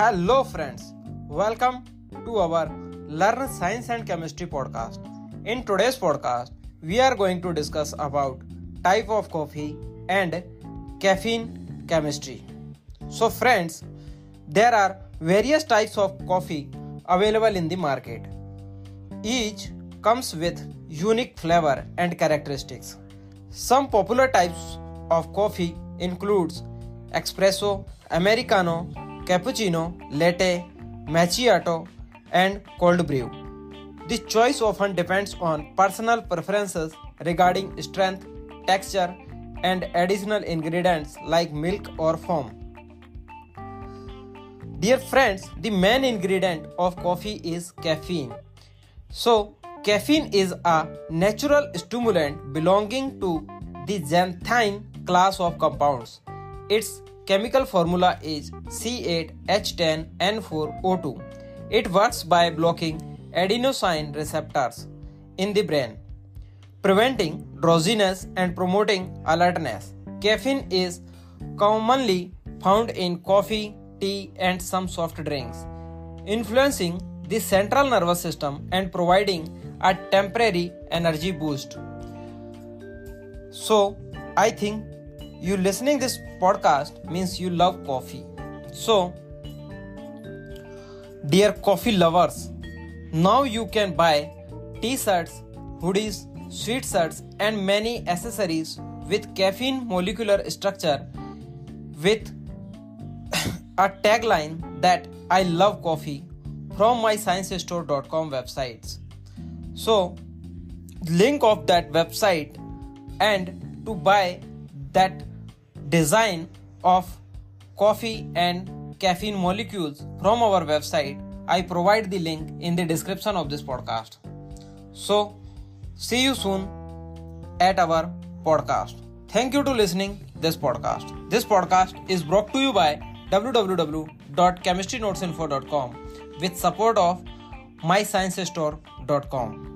Hello, friends. Welcome to our Learn Science and Chemistry podcast. In today's podcast, we are going to discuss about type of coffee and caffeine chemistry. So, friends, there are various types of coffee available in the market. Each comes with unique flavor and characteristics. Some popular types of coffee includes espresso, americano, cappuccino, latte, macchiato, and cold brew. The choice often depends on personal preferences regarding strength, texture, and additional ingredients like milk or foam. Dear friends, the main ingredient of coffee is caffeine. So, caffeine is a natural stimulant belonging to the xanthine class of compounds. Its chemical formula is C8H10N4O2. It works by blocking adenosine receptors in the brain, preventing drowsiness and promoting alertness. Caffeine is commonly found in coffee, tea, and some soft drinks, influencing the central nervous system and providing a temporary energy boost. So, I think you listening this podcast means you love coffee. So, dear coffee lovers, now you can buy t-shirts, hoodies, sweatshirts and many accessories with caffeine molecular structure with a tagline that I love coffee from mysciencestore.com websites. So, link of that website and to buy that design of coffee and caffeine molecules from our website. I provide the link in the description of this podcast. So see you soon at our podcast. Thank you to listening this podcast. This podcast is brought to you by www.chemistrynotesinfo.com with support of mysciencestore.com